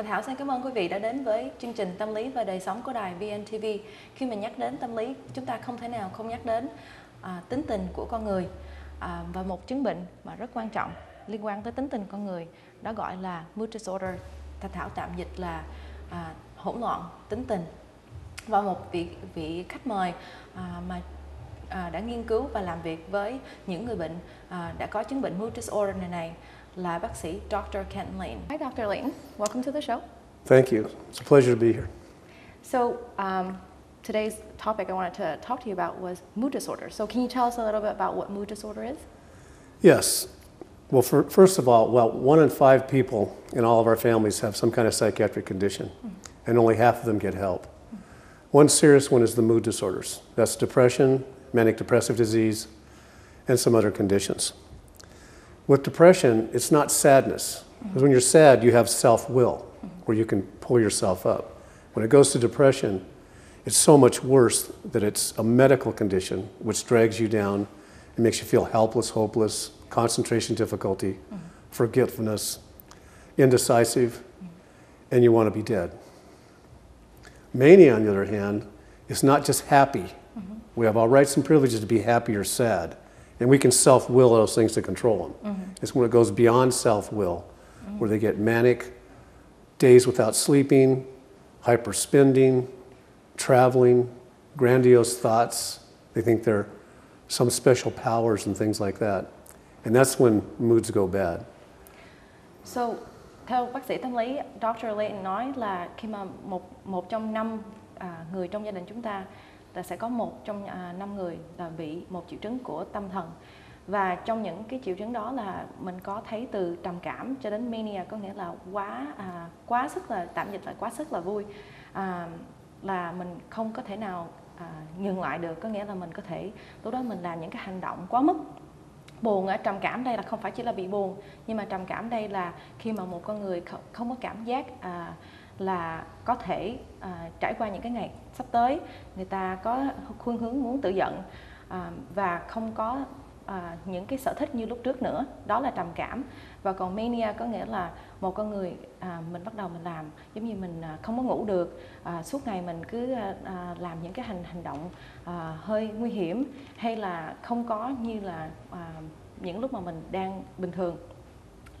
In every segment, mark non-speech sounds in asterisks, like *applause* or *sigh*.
Thạch Thảo xin cảm ơn quý vị đã đến với chương trình Tâm lý và đời sống của đài VNTV. Khi mình nhắc đến tâm lý, chúng ta không thể nào không nhắc đến à, tính tình của con người à, và một chứng bệnh mà rất quan trọng liên quan tới tính tình con người đó gọi là mood disorder. Thạch Thảo tạm dịch là à, hỗn loạn tính tình. Và một vị vị khách mời à, mà à, đã nghiên cứu và làm việc với những người bệnh à, đã có chứng bệnh mood disorder này này là bác sĩ Dr. Ken Lane. Hi Dr. Lane, welcome to the show. Thank you. It's a pleasure to be here. So um, today's topic I wanted to talk to you about was mood disorder. So can you tell us a little bit about what mood disorder is? Yes. Well, for, first of all, well, one in five people in all of our families have some kind of psychiatric condition, and only half of them get help. One serious one is the mood disorders. That's depression, manic depressive disease, and some other conditions. With depression, it's not sadness. Mm-hmm. Because when you're sad, you have self will, mm-hmm. where you can pull yourself up. When it goes to depression, it's so much worse that it's a medical condition which drags you down and makes you feel helpless, hopeless, concentration difficulty, mm-hmm. forgetfulness, indecisive, and you want to be dead. Mania, on the other hand, is not just happy. We have all rights and privileges to be happy or sad, and we can self will those things to control them. Mm-hmm. It's when it goes beyond self will, where they get manic, days without sleeping, hyperspending, traveling, grandiose thoughts. They think they're some special powers and things like that. And that's when moods go bad. So, theo bác sĩ tâm lý Dr. Lane nói là khi mà một một trong năm à, người trong gia đình chúng ta là sẽ có một trong à, năm người là bị một triệu chứng của tâm thần. Và trong những cái triệu chứng đó là mình có thấy từ trầm cảm cho đến mania có nghĩa là quá à, quá sức là tạm dịch là quá sức là vui. À, là mình không có thể nào à, ngừng lại được có nghĩa là mình có thể lúc đó mình làm những cái hành động quá mức buồn ở trầm cảm đây là không phải chỉ là bị buồn nhưng mà trầm cảm đây là khi mà một con người không, không có cảm giác à, là có thể à, trải qua những cái ngày sắp tới. Người ta có khuynh hướng muốn tự giận à, và không có à, những cái sở thích như lúc trước nữa. Đó là trầm cảm. Và còn mania có nghĩa là một con người à, mình bắt đầu mình làm giống như mình à, không có ngủ được à, suốt ngày mình cứ à, à, làm những cái hành hành động à, hơi nguy hiểm hay là không có như là à, những lúc mà mình đang bình thường.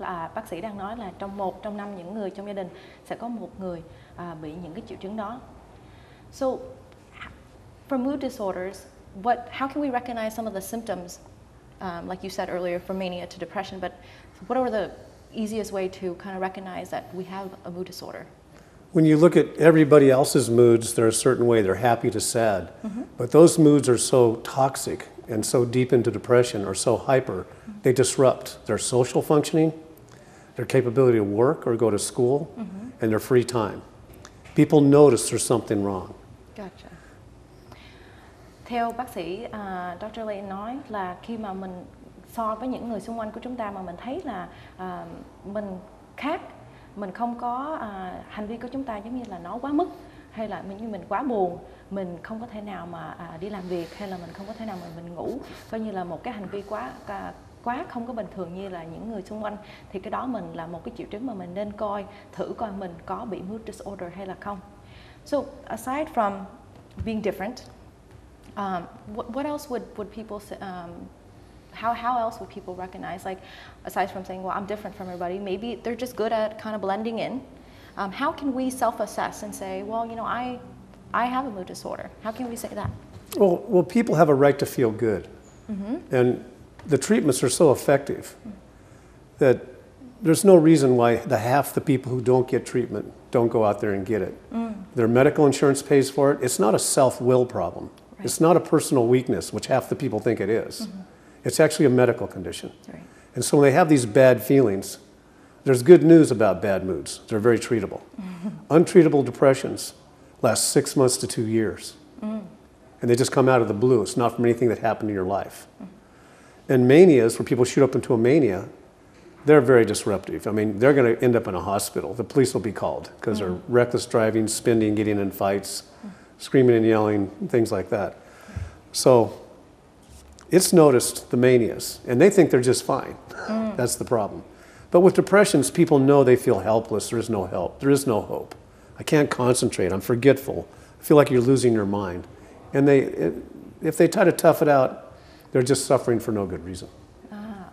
Là bác sĩ đang nói là trong một trong năm những người trong gia đình sẽ có một người à, bị những cái triệu chứng đó. So, for mood disorders, what how can we recognize some of the symptoms, um, like you said earlier, from mania to depression? But what are the easiest way to kind of recognize that we have a mood disorder? When you look at everybody else's moods, they're a certain way, they're happy to sad. But those moods are so toxic and so deep into depression or so hyper, they disrupt their social functioning, their capability to work or go to school, and their free time. People notice there's something wrong. Gotcha. Theo bác sĩ uh, Dr. Lane nói là khi mà mình so với những người xung quanh của chúng ta mà mình thấy là à, mình khác, mình không có à, hành vi của chúng ta giống như là nó quá mức hay là mình như mình quá buồn, mình không có thể nào mà à, đi làm việc hay là mình không có thể nào mà mình ngủ, coi như là một cái hành vi quá à, quá không có bình thường như là những người xung quanh thì cái đó mình là một cái triệu chứng mà mình nên coi thử coi mình có bị mood disorder hay là không. So aside from being different, um, what, what else would, would people say, um, how, how else would people recognize like aside from saying well i'm different from everybody maybe they're just good at kind of blending in um, how can we self-assess and say well you know i i have a mood disorder how can we say that Well, well, people have a right to feel good. And the treatments are so effective that there's no reason why the half the people who don't get treatment don't go out there and get it. Mm. Their medical insurance pays for it. It's not a self will problem. It's not a personal weakness, which half the people think it is. Mm-hmm. It's actually a medical condition. right And so when they have these bad feelings, there's good news about bad moods. They're very treatable. *laughs* Untreatable depressions last six months to two years. Mm. And they just come out of the blue. It's not from anything that happened in your life. Mm. And manias, where people shoot up into a mania, they're very disruptive. I mean, they're going to end up in a hospital. The police will be called because they're mm-hmm. reckless driving, spending, getting in fights, screaming and yelling, things like that. So it's noticed the manias, and they think they're just fine. Mm. That's the problem. But with depressions, people know they feel helpless. There is no help. There is no hope. I can't concentrate. I'm forgetful. I feel like you're losing your mind. And they, if they try to tough it out, they're just suffering for no good reason. À,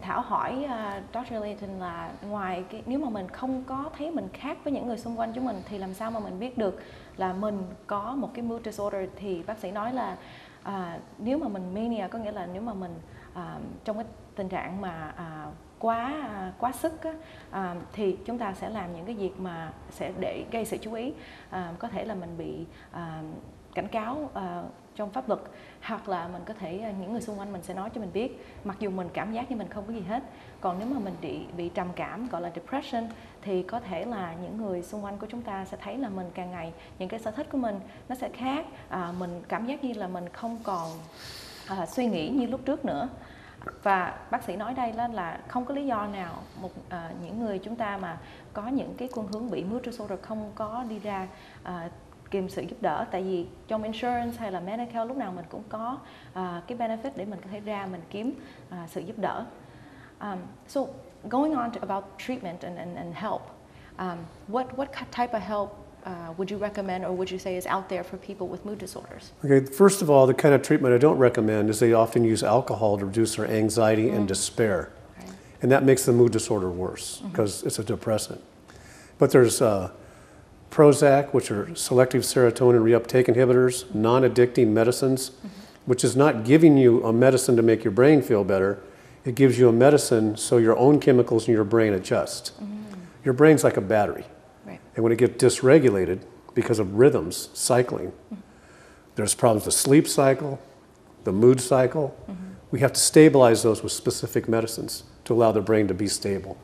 Thảo hỏi à, uh, Dr. Layton là ngoài cái nếu mà mình không có thấy mình khác với những người xung quanh chúng mình thì làm sao mà mình biết được là mình có một cái mood disorder thì bác sĩ nói là uh, nếu mà mình mania có nghĩa là nếu mà mình uh, trong cái tình trạng mà uh, quá uh, quá sức á, thì chúng ta sẽ làm những cái việc mà sẽ để gây sự chú ý uh, có thể là mình bị uh, cảnh cáo uh, trong pháp luật hoặc là mình có thể à, những người xung quanh mình sẽ nói cho mình biết mặc dù mình cảm giác như mình không có gì hết. Còn nếu mà mình bị bị trầm cảm gọi là depression thì có thể là những người xung quanh của chúng ta sẽ thấy là mình càng ngày những cái sở thích của mình nó sẽ khác. À, mình cảm giác như là mình không còn à, suy nghĩ như lúc trước nữa. Và bác sĩ nói đây là, là không có lý do nào một à, những người chúng ta mà có những cái khuynh hướng bị mood disorder không có đi ra à, tìm sự giúp đỡ tại vì trong insurance hay là medical lúc nào mình cũng có à, cái benefit để mình có thể ra mình kiếm à, sự giúp đỡ um, so going on to about treatment and, and, and help um, what what type of help uh, would you recommend or would you say is out there for people with mood disorders? Okay, first of all, the kind of treatment I don't recommend is they often use alcohol to reduce their anxiety and despair. Right. And that makes the mood disorder worse because it's a depressant. But there's uh, Prozac, which are selective serotonin reuptake inhibitors, non addicting medicines, mm-hmm. which is not giving you a medicine to make your brain feel better. It gives you a medicine so your own chemicals in your brain adjust. Mm-hmm. Your brain's like a battery. Right. And when it gets dysregulated because of rhythms, cycling, mm-hmm. there's problems with the sleep cycle, the mood cycle. We have to stabilize those with specific medicines to allow the brain to be stable.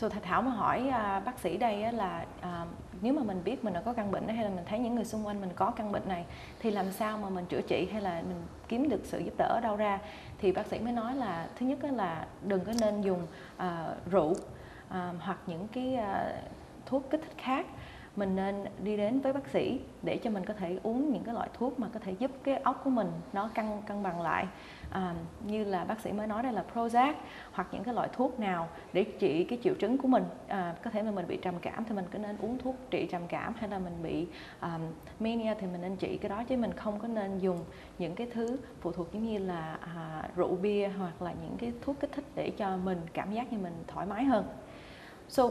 So Thạch Thảo mà hỏi à, bác sĩ đây á, là à, nếu mà mình biết mình đã có căn bệnh đó hay là mình thấy những người xung quanh mình có căn bệnh này thì làm sao mà mình chữa trị hay là mình kiếm được sự giúp đỡ ở đâu ra? Thì bác sĩ mới nói là thứ nhất á là đừng có nên dùng à, rượu à, hoặc những cái à, thuốc kích thích khác mình nên đi đến với bác sĩ để cho mình có thể uống những cái loại thuốc mà có thể giúp cái óc của mình nó cân cân bằng lại. À, như là bác sĩ mới nói đây là Prozac hoặc những cái loại thuốc nào để trị cái triệu chứng của mình. À, có thể là mình bị trầm cảm thì mình có nên uống thuốc trị trầm cảm hay là mình bị um, mania thì mình nên trị cái đó chứ mình không có nên dùng những cái thứ phụ thuộc giống như là à, rượu bia hoặc là những cái thuốc kích thích để cho mình cảm giác như mình thoải mái hơn. So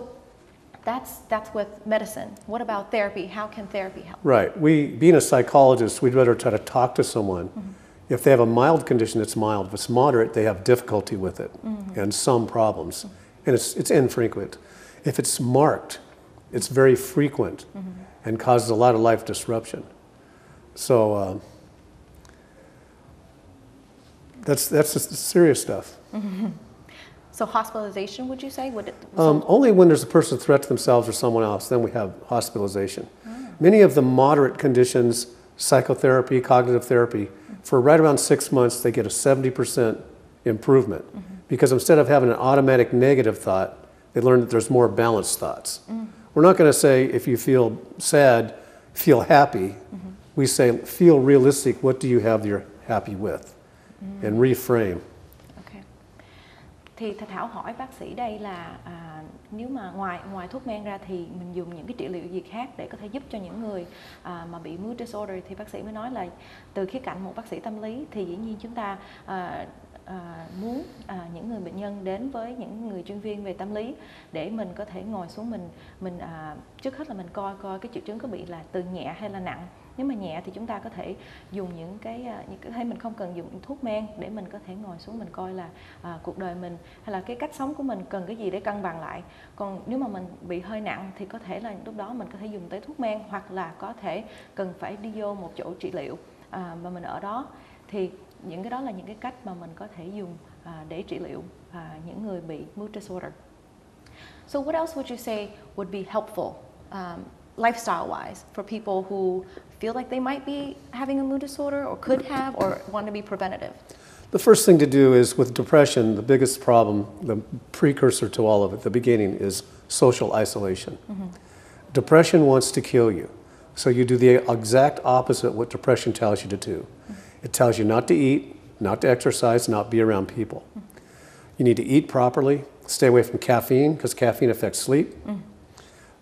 that's that's with medicine what about therapy how can therapy help Right. We, being a psychologist, we'd rather try to talk to someone. Mm-hmm. If they have a mild condition, it's mild. If it's moderate, they have difficulty with it mm-hmm. and some problems. Mm-hmm. And it's, it's infrequent. If it's marked, it's very frequent and causes a lot of life disruption. So uh, that's, that's serious stuff. So hospitalization would you say would it Um, only when there's a person threat to themselves or someone else, then we have hospitalization. Ah. Many of the moderate conditions, psychotherapy, cognitive therapy, for right around six months, they get a 70% improvement. Mm-hmm. Because instead of having an automatic negative thought, they learn that there's more balanced thoughts. Mm. We're not going to say, if you feel sad, feel happy. Mm-hmm. We say, feel realistic. What do you have you're happy with? Mm. And reframe. Thì Thảo hỏi bác sĩ đây là à, nếu mà ngoài ngoài thuốc men ra thì mình dùng những cái trị liệu gì khác để có thể giúp cho những người à, mà bị mood disorder? Thì bác sĩ mới nói là từ khía cạnh một bác sĩ tâm lý thì dĩ nhiên chúng ta à, à, muốn à, những người bệnh nhân đến với những người chuyên viên về tâm lý để mình có thể ngồi xuống mình mình à, trước hết là mình coi coi cái triệu chứng có bị là từ nhẹ hay là nặng nếu mà nhẹ thì chúng ta có thể dùng những cái à, những cái hay mình không cần dùng thuốc men để mình có thể ngồi xuống mình coi là à, cuộc đời mình hay là cái cách sống của mình cần cái gì để cân bằng lại. Còn nếu mà mình bị hơi nặng thì có thể là lúc đó mình có thể dùng tới thuốc men hoặc là có thể cần phải đi vô một chỗ trị liệu à, và mình ở đó. Thì những cái đó là những cái cách mà mình có thể dùng à, để trị liệu à, những người bị mood disorder. So what else would you say would be helpful? Um, lifestyle-wise for people who feel like they might be having a mood disorder or could have or want to be preventative? The first thing to do is with depression, the biggest problem, the precursor to all of it, the beginning, is social isolation. Mm-hmm. Depression wants to kill you. So you do the exact opposite what depression tells you to do. Mm-hmm. It tells you not to eat, not to exercise, not be around people. Mm-hmm. You need to eat properly, stay away from caffeine because caffeine affects sleep. Mm.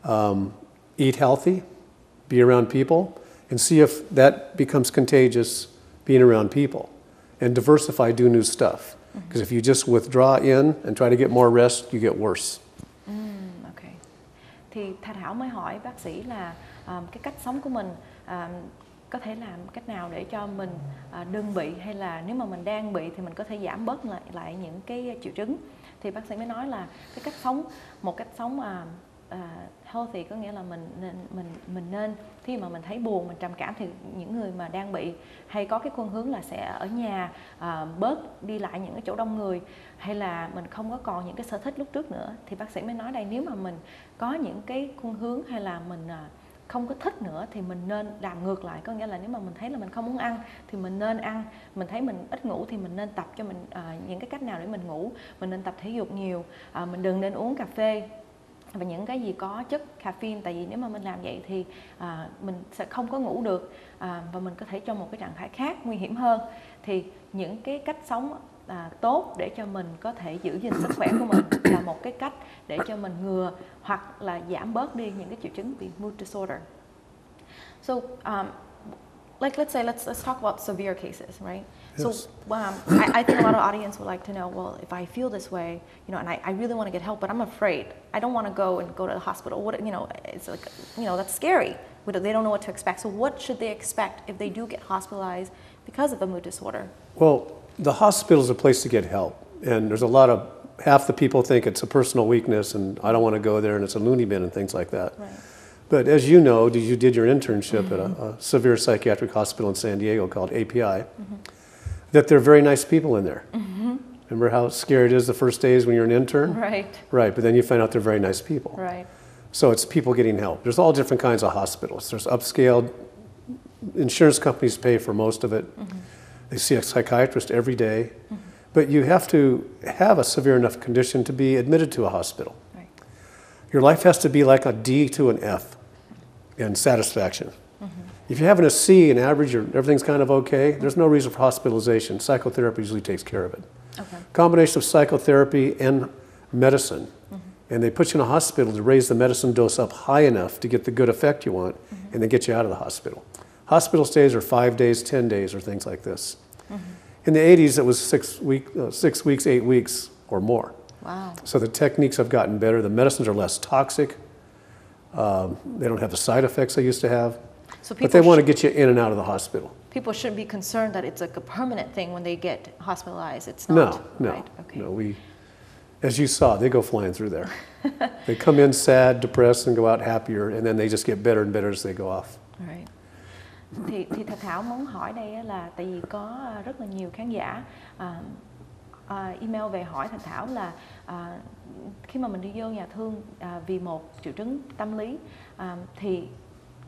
Um, eat healthy, be around people, and see if that becomes contagious being around people. And diversify, do new stuff. Because if you just withdraw in and try to get more rest, you get worse. Ừm, ok. Thì Thà Thảo mới hỏi bác sĩ là um, cái cách sống của mình um, có thể làm cách nào để cho mình uh, đừng bị hay là nếu mà mình đang bị thì mình có thể giảm bớt lại lại những cái triệu chứng. Thì bác sĩ mới nói là cái cách sống một cách sống uh, uh, healthy có nghĩa là mình nên mình mình nên khi mà mình thấy buồn mình trầm cảm thì những người mà đang bị hay có cái khuynh hướng là sẽ ở nhà uh, bớt đi lại những cái chỗ đông người hay là mình không có còn những cái sở thích lúc trước nữa thì bác sĩ mới nói đây nếu mà mình có những cái khuynh hướng hay là mình uh, không có thích nữa thì mình nên làm ngược lại. Có nghĩa là nếu mà mình thấy là mình không muốn ăn thì mình nên ăn mình thấy mình ít ngủ thì mình nên tập cho mình à, những cái cách nào để mình ngủ mình nên tập thể dục nhiều à, mình đừng nên uống cà phê và những cái gì có chất caffeine tại vì nếu mà mình làm vậy thì à, mình sẽ không có ngủ được à, và mình có thể trong một cái trạng thái khác nguy hiểm hơn thì những cái cách sống à, tốt để cho mình có thể giữ gìn sức khỏe của mình là một cái cách để cho mình ngừa hoặc là giảm bớt đi những cái triệu chứng bị mood disorder. So um, like let's say let's let's talk about severe cases, right? So Yes. um, I, I think a lot of audience would like to know, well, if I feel this way, you know, and I, I really want to get help, but I'm afraid. I don't want to go and go to the hospital. What you know, it's like you know that's scary. They don't know what to expect. So what should they expect if they do get hospitalized because of a mood disorder? Well, the hospital is a place to get help. And there's a lot of, half the people think it's a personal weakness and I don't want to go there and it's a loony bin and things like that. Right. But as you know, you did your internship at a, mm-hmm. a severe psychiatric hospital in San Diego called API, mm-hmm. that there are very nice people in there. Mm-hmm. Remember how scary it is the first days when you're an intern? Right. Right, but then you find out they're very nice people. Right. So it's people getting help. There's all different kinds of hospitals. There's upscaled, insurance companies pay for most of it. They see a psychiatrist every day. But you have to have a severe enough condition to be admitted to a hospital. Right. Your life has to be like a D to an F in satisfaction. If you're having a C, an average, or everything's kind of okay, there's no reason for hospitalization. Psychotherapy usually takes care of it. Okay. Combination of psychotherapy and medicine. And they put you in a hospital to raise the medicine dose up high enough to get the good effect you want and then get you out of the hospital. Hospital stays are five days, 10 days, or things like this. In the 80s, it was six, week, uh, six weeks, eight weeks, or more. Wow. So the techniques have gotten better. The medicines are less toxic. Um, they don't have the side effects they used to have. So But they want to get you in and out of the hospital. people shouldn't be concerned that it's like a permanent thing when they get hospitalized. It's No, not. no, Right. Okay. no. We, as you saw, they go flying through there. *laughs* they come in sad, depressed, and go out happier, and then they just get better and better as they go off. Right. Thì thì Thảo muốn hỏi đây là tại vì có rất là nhiều khán giả à, uh, email về hỏi Thạch Thảo là uh, khi mà mình đi vô nhà thương uh, vì một triệu chứng tâm lý uh, thì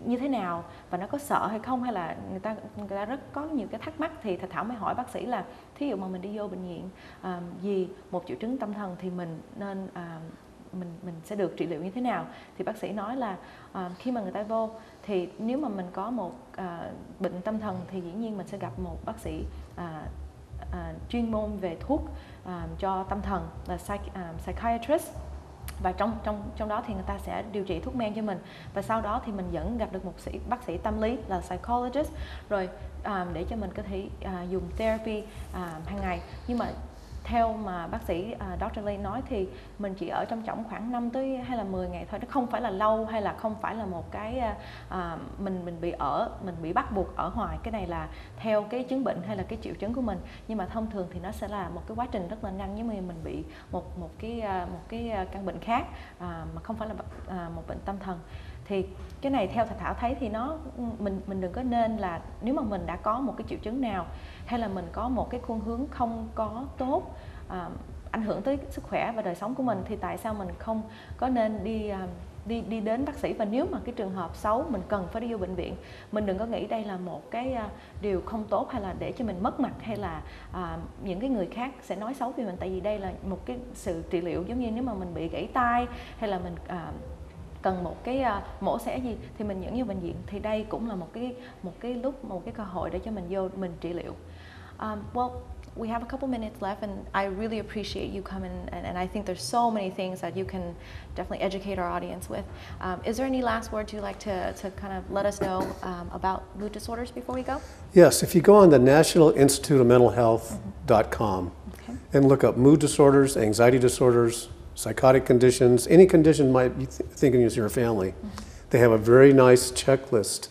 như thế nào và nó có sợ hay không hay là người ta người ta rất có nhiều cái thắc mắc thì Thạch Thảo mới hỏi bác sĩ là thí dụ mà mình đi vô bệnh viện à, vì một triệu chứng tâm thần thì mình nên à, mình mình sẽ được trị liệu như thế nào? Thì bác sĩ nói là à, khi mà người ta vô thì nếu mà mình có một à, bệnh tâm thần thì dĩ nhiên mình sẽ gặp một bác sĩ à, À, chuyên môn về thuốc uh, cho tâm thần là psych, uh, psychiatrist. Và trong trong trong đó thì người ta sẽ điều trị thuốc men cho mình. Và sau đó thì mình vẫn gặp được một sĩ bác sĩ tâm lý là psychologist. Rồi um, để cho mình có thể uh, dùng therapy uh, hàng ngày. Nhưng mà theo mà bác sĩ uh, Dr. Lee nói thì mình chỉ ở trong trọng khoảng 5 tới hay là 10 ngày thôi. Nó không phải là lâu hay là không phải là một cái uh, mình mình bị ở mình bị bắt buộc ở hoài cái này là theo cái chứng bệnh hay là cái triệu chứng của mình. Nhưng mà thông thường thì nó sẽ là một cái quá trình rất là nhanh giống như mình bị một một cái uh, một cái căn bệnh khác uh, mà không phải là uh, một bệnh tâm thần thì cái này theo thạch thảo thấy thì nó ừ, mình mình đừng có nên là nếu mà mình đã có một cái triệu chứng nào hay là mình có một cái khuôn hướng không có tốt à, ảnh hưởng tới sức khỏe và đời sống của mình thì tại sao mình không có nên đi à, đi đi đến bác sĩ? Và nếu mà cái trường hợp xấu mình cần phải đi vô bệnh viện mình đừng có nghĩ đây là một cái à, điều không tốt hay là để cho mình mất mặt hay là à, những cái người khác sẽ nói xấu về mình. Tại vì đây là một cái sự trị liệu giống như nếu mà mình bị gãy tay hay là mình à, cần một cái à, mổ xẻ gì thì mình dẫn vô bệnh viện thì đây cũng là một cái một cái lúc một cái cơ hội để cho mình vô mình trị liệu Um, well, we have a couple minutes left, and I really appreciate you coming. And, and I think there's so many things that you can definitely educate our audience with. Um, is there any last words you'd like to, to kind of let us know um, about mood disorders before we go? Yes, if you go on the National Institute of Mental Health.com Okay. and look up mood disorders, anxiety disorders, psychotic conditions, any condition might be th- thinking is your family, mm-hmm. they have a very nice checklist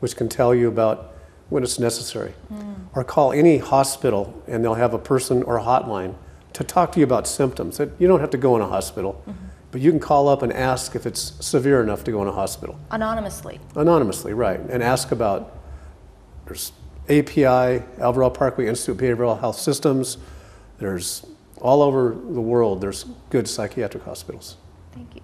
which can tell you about when it's necessary. Mm. Or call any hospital and they'll have a person or a hotline to talk to you about symptoms. That You don't have to go in a hospital, mm-hmm. but you can call up and ask if it's severe enough to go in a hospital. Anonymously. Anonymously, right, and ask about, there's API, Alvarado Parkway Institute of Behavioral Health Systems, there's, all over the world, there's good psychiatric hospitals. Thank you.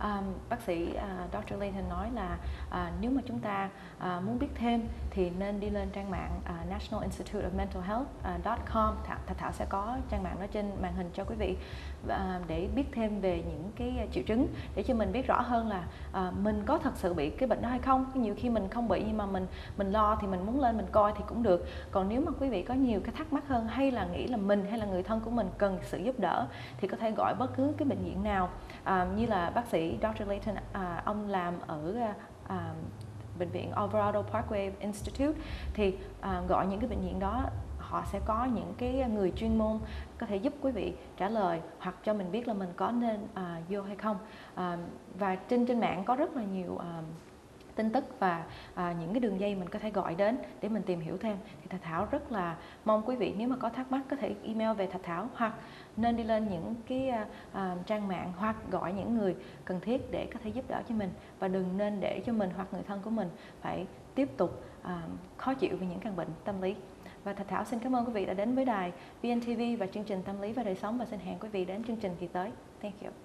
Um, bác sĩ uh, Dr. Layton nói là à, nếu mà chúng ta à, muốn biết thêm thì nên đi lên trang mạng à, National Institute of Mental Health à, .com Thảo, Thảo Thảo sẽ có trang mạng đó trên màn hình cho quý vị à, để biết thêm về những cái à, triệu chứng để cho mình biết rõ hơn là à, mình có thật sự bị cái bệnh đó hay không nhiều khi mình không bị nhưng mà mình mình lo thì mình muốn lên mình coi thì cũng được còn nếu mà quý vị có nhiều cái thắc mắc hơn hay là nghĩ là mình hay là người thân của mình cần sự giúp đỡ thì có thể gọi bất cứ cái bệnh viện nào à, như là bác sĩ Dr. Layton à, ông làm ở à, um, bệnh viện Alvarado Parkway Institute thì à, gọi những cái bệnh viện đó họ sẽ có những cái người chuyên môn có thể giúp quý vị trả lời hoặc cho mình biết là mình có nên uh, vô hay không. À, và trên trên mạng có rất là nhiều à, tin tức và à, những cái đường dây mình có thể gọi đến để mình tìm hiểu thêm thì Thạch Thảo rất là mong quý vị nếu mà có thắc mắc có thể email về Thạch Thảo hoặc nên đi lên những cái à, à, trang mạng hoặc gọi những người cần thiết để có thể giúp đỡ cho mình và đừng nên để cho mình hoặc người thân của mình phải tiếp tục à, khó chịu vì những căn bệnh tâm lý và Thạch Thảo xin cảm ơn quý vị đã đến với đài VNTV và chương trình Tâm lý và đời sống và xin hẹn quý vị đến chương trình kỳ tới. Thank you.